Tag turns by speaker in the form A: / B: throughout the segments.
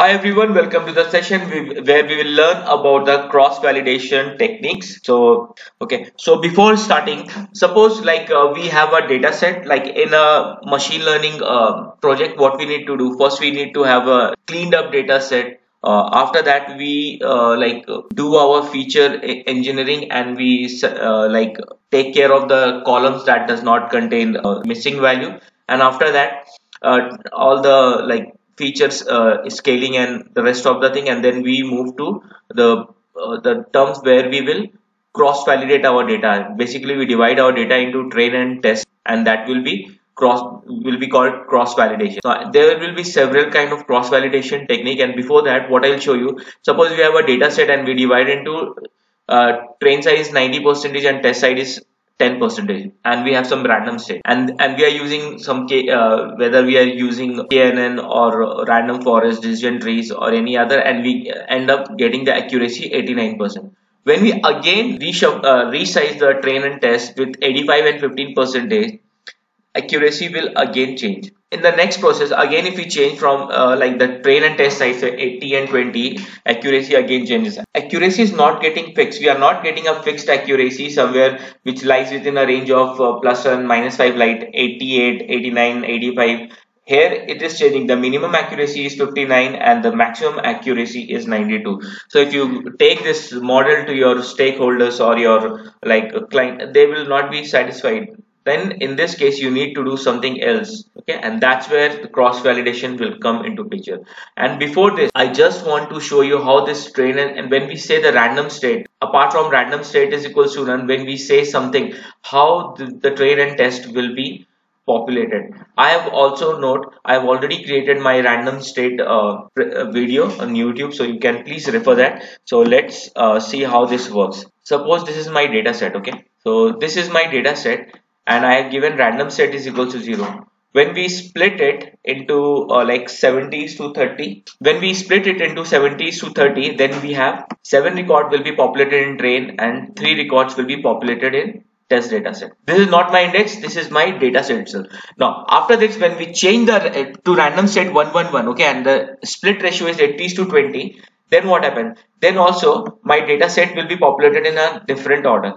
A: Hi everyone, welcome to the session where we will learn about the cross validation techniques. So, okay, so before starting, suppose like uh, we have a data set like in a machine learning uh, project, what we need to do first, we need to have a cleaned up data set. Uh, after that, we uh, like do our feature engineering and we uh, like take care of the columns that does not contain uh, missing value. And after that, all the like features uh, scaling and the rest of the thing and then we move to the uh, the terms where we will cross validate our data. Basically we divide our data into train and test and that will be cross will be called cross validation so there will be several kind of cross validation technique and before that what i'll show you suppose we have a data set and we divide into uh, train size is 90 percentage and test size is 10 percentage and we have some random state. And and we are using some K, uh, whether we are using knn or random forest decision trees or any other and we end up getting the accuracy 89 percent. When we again uh, resize the train and test with 85 and 15 percentage accuracy will again change. In the next process again if we change from uh, like the train and test size 80 and 20 accuracy again changes. Accuracy is not getting fixed. We are not getting a fixed accuracy somewhere which lies within a range of uh, plus and minus 5 light 88 89 85 here it is changing. The minimum accuracy is 59 and the maximum accuracy is 92 so if you take this model to your stakeholders or your like client they will not be satisfied then in this case you need to do something else okay? And that's where the cross validation will come into picture. And before this I just want to show you how this train and, and when we say the random state apart from random state is equals to none when we say something how the, the train and test will be populated. I have also note i have already created my random state uh, uh, video on youtube so you can please refer that. So let's uh, see how this works. Suppose this is my data set okay? So this is my data set and I have given random state is equal to 0 when we split it into uh, like 70s to 30 when we split it into 70s to 30 then we have 7 record will be populated in train and 3 records will be populated in test data set. This is not my index this is my data set itself. Now after this when we change the uh, to random state 111 okay and the split ratio is 80s to 20 then what happens then also my data set will be populated in a different order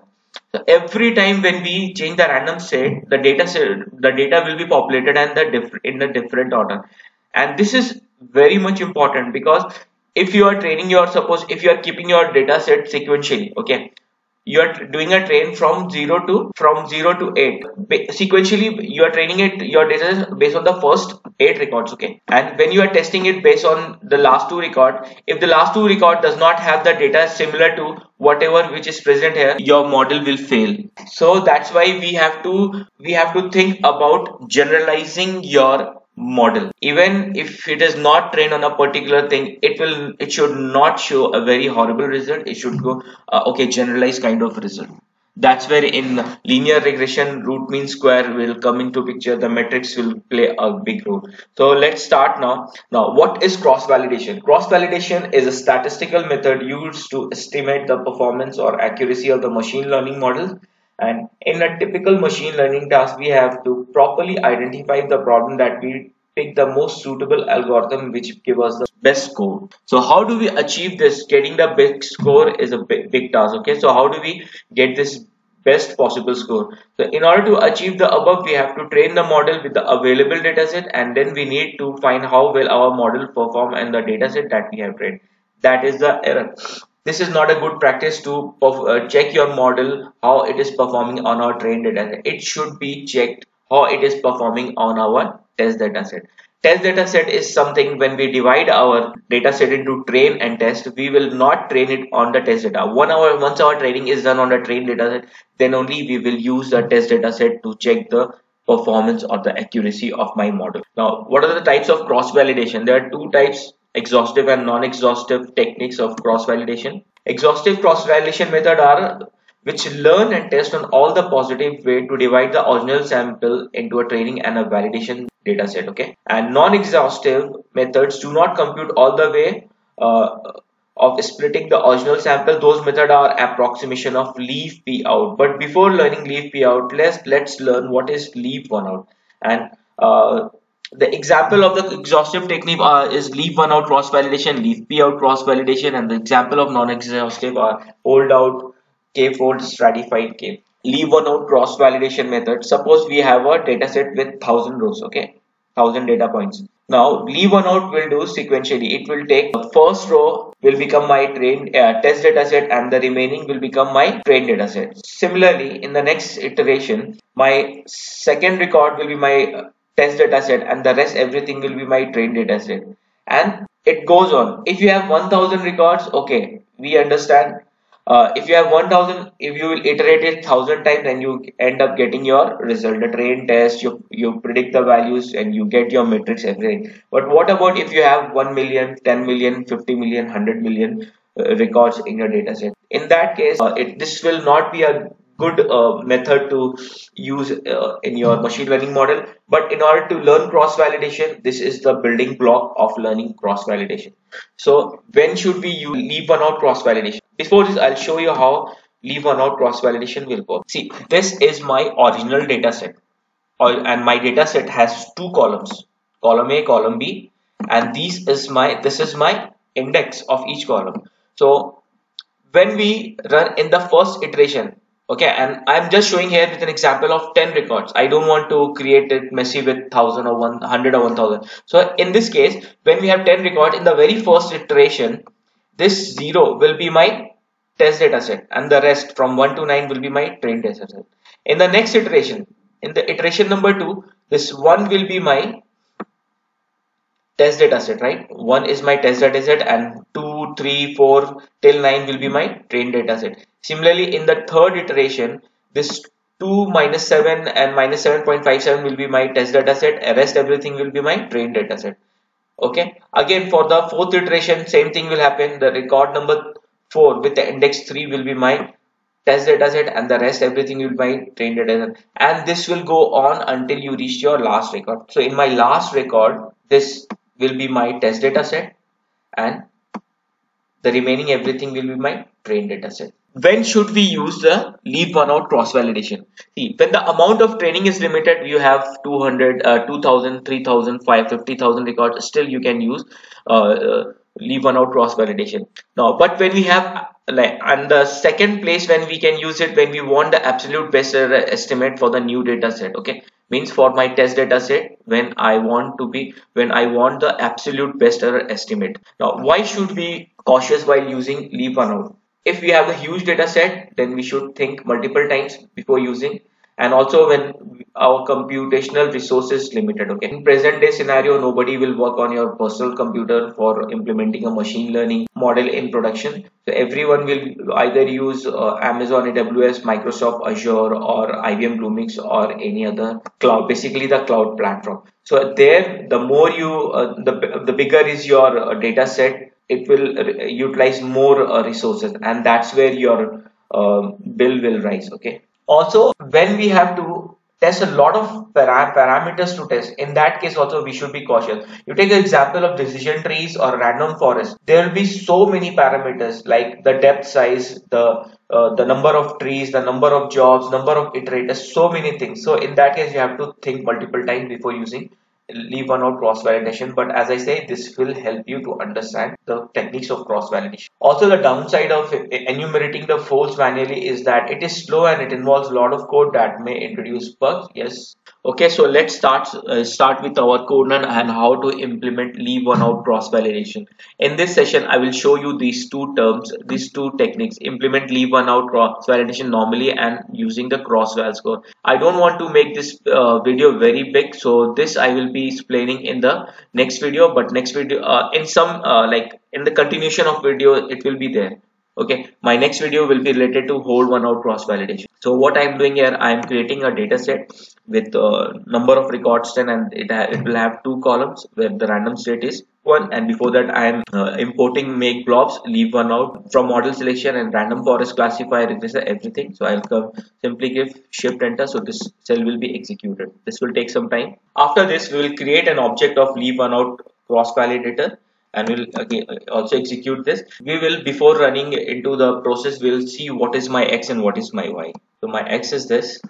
A: so every time when we change the random state, the data set, the data will be populated and the in a different order. And this is very much important because if you are training your suppose if you are keeping your data set sequentially, okay, you are doing a train from 0 to from 0 to 8 sequentially you are training it your data based on the first 8 records okay? And when you are testing it based on the last two record if the last two record does not have the data similar to whatever which is present here your model will fail. So that's why we have to we have to think about generalizing your model. Even if it is not trained on a particular thing it will it should not show a very horrible result. It should go uh, okay generalized kind of result. That's where in linear regression root mean square will come into picture. The metrics will play a big role. So let's start now. Now what is cross validation? Cross validation is a statistical method used to estimate the performance or accuracy of the machine learning model and in a typical machine learning task, we have to properly identify the problem that we pick the most suitable algorithm which give us the best score. So how do we achieve this? Getting the best score is a big, big task. Okay, so how do we get this best possible score? So in order to achieve the above, we have to train the model with the available dataset and then we need to find how well our model perform and the dataset that we have trained. That is the error this is not a good practice to uh, check your model how it is performing on our trained data it should be checked how it is performing on our test data set. Test data set is something when we divide our data set into train and test we will not train it on the test data. One hour once our training is done on the train data set then only we will use the test data set to check the performance or the accuracy of my model. Now what are the types of cross validation there are two types exhaustive and non-exhaustive techniques of cross-validation. Exhaustive cross-validation method are which learn and test on all the positive way to divide the original sample into a training and a validation data set okay? And non-exhaustive methods do not compute all the way uh, of splitting the original sample. Those methods are approximation of leave p out. But before learning leave p out let's let's learn what is leave one out. And uh, the example of the exhaustive technique uh, is leave one out cross validation, leave p out cross validation, and the example of non-exhaustive are hold out, k fold, stratified k. Leave one out cross validation method. Suppose we have a data set with thousand rows, okay, thousand data points. Now leave one out will do sequentially. It will take the first row will become my trained uh, test data set and the remaining will become my trained data set. Similarly, in the next iteration, my second record will be my test data set and the rest everything will be my train data set and it goes on. If you have 1000 records okay we understand. Uh, if you have 1000 if you will iterate it 1000 times and you end up getting your result the train test you you predict the values and you get your metrics everything. But what about if you have 1 million 10 million 50 million 100 million uh, records in your data set? In that case uh, it this will not be a good uh, method to use uh, in your machine learning model. But in order to learn cross validation this is the building block of learning cross validation so when should we use leave one out cross validation before this i'll show you how leave one out cross validation will work. See this is my original data set and my data set has two columns. Column a column b. And this is my this is my index of each column. So when we run in the first iteration okay and i'm just showing here with an example of 10 records. I don't want to create it messy with 1000 or 100 or 1000 so in this case when we have 10 records in the very first iteration this 0 will be my test data set and the rest from 1 to 9 will be my train data set. In the next iteration in the iteration number 2 this 1 will be my test data set right? One is my test data set and two three four till nine will be my train data set similarly in the third iteration this 2 minus 7 and minus 7.57 will be my test data set. Rest everything will be my train data set. Okay? Again for the fourth iteration same thing will happen. The record number 4 with the index 3 will be my test data set and the rest everything will be my trained data set. And this will go on until you reach your last record. So in my last record this will be my test data set and the remaining everything will be my trained data set. When should we use the leave one out cross validation? See, when the amount of training is limited, you have 200, uh, 2000, 3000, 50,000 records, still you can use uh, uh, leave one out cross validation. Now, but when we have like and the second place when we can use it when we want the absolute best estimate for the new data set okay means for my test data set when I want to be when I want the absolute best error estimate. Now why should we cautious while using leave one out? If we have a huge data set then we should think multiple times before using and also when our computational resources limited okay? In present day scenario nobody will work on your personal computer for implementing a machine learning model in production. So everyone will either use uh, amazon aws microsoft azure or ibm bluemix or any other cloud basically the cloud platform. So there the more you uh, the the bigger is your uh, data set it will utilize more uh, resources. And that's where your uh, bill will rise okay also when we have to test a lot of para parameters to test in that case also we should be cautious. You take an example of decision trees or random forest. There will be so many parameters like the depth size the uh, the number of trees the number of jobs number of iterators so many things. So in that case you have to think multiple times before using leave one out cross validation but as i say this will help you to understand the techniques of cross validation. Also the downside of enumerating the folds manually is that it is slow and it involves a lot of code that may introduce bugs. Yes okay so let's start uh, start with our code and how to implement leave one out cross validation. In this session i will show you these two terms these two techniques. Implement leave one out cross validation normally and using the cross val score. I don't want to make this uh, video very big so this i will be explaining in the next video but next video uh, in some uh, like in the continuation of video it will be there okay my next video will be related to hold one out cross validation. So what i'm doing here i'm creating a data set with a uh, number of records 10 and it, it will have two columns where the random state is one and before that i am uh, importing make blobs leave one out from model selection and random forest classifier regressor everything. So i'll come simply give shift enter so this cell will be executed. This will take some time. After this we will create an object of leave one out cross validator and we'll also execute this. We will before running into the process we'll see what is my x and what is my y. So my x is this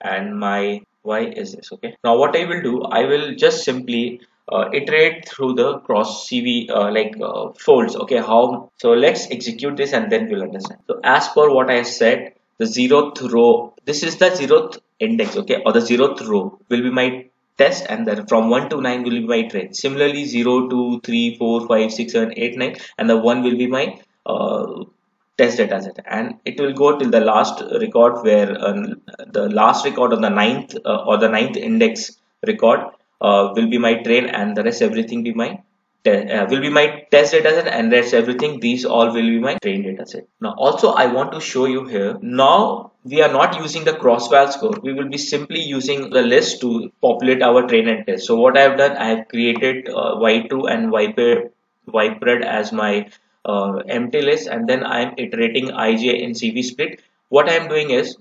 A: and my y is this okay? Now what I will do I will just simply uh, iterate through the cross CV uh, like uh, folds okay? How so let's execute this and then we'll understand. So as per what I said the zeroth row this is the zeroth index okay? Or the zeroth row will be my test and then from 1 to 9 will be my train. Similarly 0 2 3 4 5 6 7 8 9 and the 1 will be my uh, test data set. And it will go till the last record where uh, the last record on the ninth uh, or the ninth index record uh, will be my train and the rest everything be my uh, will be my test data set and rest everything these all will be my train data set. Now also i want to show you here now we are not using the cross-val score we will be simply using the list to populate our train and test so what i have done i have created uh, y2 and ypred, ypred as my uh, empty list and then I am iterating ij in CV split. What I am doing is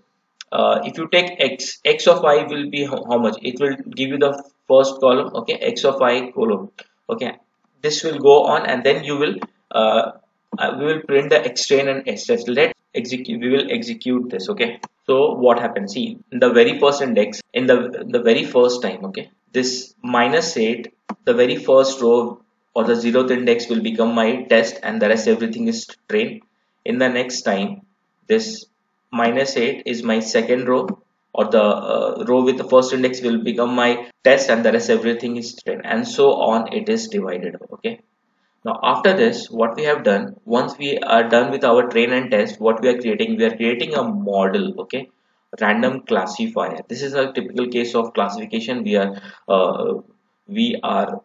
A: uh, if you take x, x of i will be how, much? It will give you the first column, okay, x of i column, okay. This will go on and then you will, uh, uh we will print the x train and x test. Let execute, we will execute this, okay. So what happens? See, the very first index, in the the very first time, okay, this minus 8, the very first row or the zeroth index will become my test and the rest everything is train in the next time this minus 8 is my second row or the uh, row with the first index will become my test and the rest everything is train and so on it is divided okay now after this what we have done once we are done with our train and test what we are creating we are creating a model okay? Random classifier. This is a typical case of classification. We are uh, we are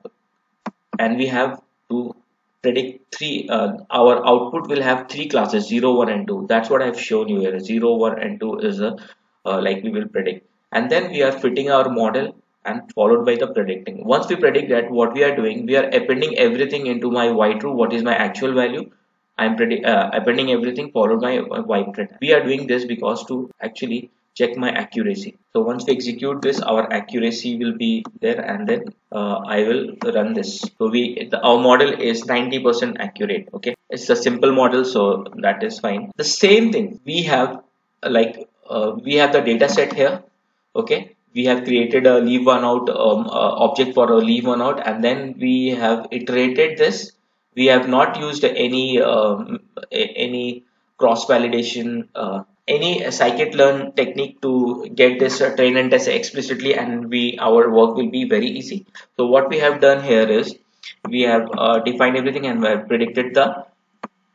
A: and we have to predict three uh, our output will have three classes 0 1 and 2 that's what i've shown you here. 0 1 and 2 is a uh, like we will predict. And then we are fitting our model and followed by the predicting. Once we predict that what we are doing we are appending everything into my y true what is my actual value. I'm uh, appending everything followed by y pred we are doing this because to actually check my accuracy. So once we execute this our accuracy will be there and then uh, I will run this. So we the, our model is 90% accurate okay? It's a simple model so that is fine. The same thing we have like uh, we have the data set here okay we have created a leave one out um, uh, object for a leave one out and then we have iterated this. We have not used any um, any cross validation uh, any scikit-learn technique to get this uh, train and test explicitly and we our work will be very easy. So what we have done here is we have uh, defined everything and we have predicted the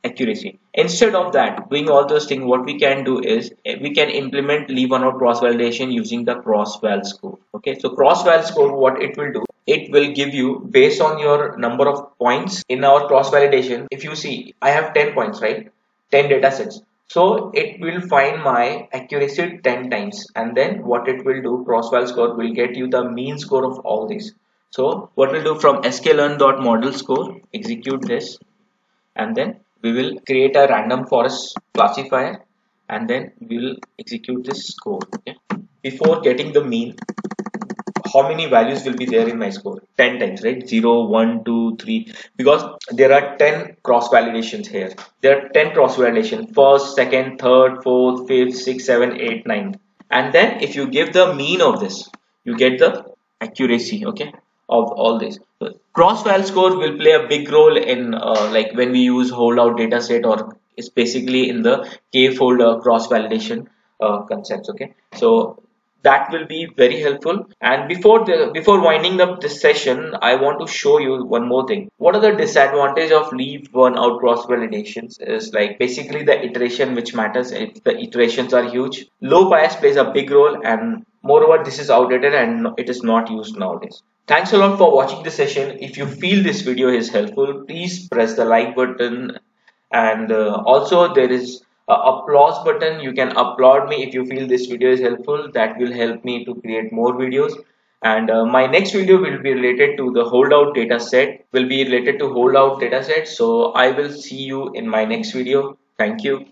A: accuracy. Instead of that doing all those things what we can do is eh, we can implement leave one out cross validation using the cross val score. Okay? So cross val score what it will do it will give you based on your number of points in our cross validation if you see i have 10 points right? 10 data sets. So it will find my accuracy 10 times and then what it will do crossval score will get you the mean score of all these so what we'll do from sklearn.model score execute this and then we will create a random forest classifier and then we will execute this score okay? Before getting the mean how many values will be there in my score? 10 times right? 0 1 2 3 because there are 10 cross validations here. There are 10 cross validation first second third fourth fifth sixth seven eight nine and then if you give the mean of this you get the accuracy okay of all this. So cross val score will play a big role in uh, like when we use holdout data set or it's basically in the k fold uh, cross validation uh, concepts okay? So that will be very helpful. And before the before winding up this session i want to show you one more thing. What are the disadvantage of leave one out cross validations is like basically the iteration which matters. If the iterations are huge. Low bias plays a big role and moreover this is outdated and it is not used nowadays thanks a lot for watching the session. If you feel this video is helpful please press the like button. And uh, also there is uh, applause button. You can applaud me if you feel this video is helpful. That will help me to create more videos. And uh, my next video will be related to the holdout data set will be related to holdout data set. So i will see you in my next video. Thank you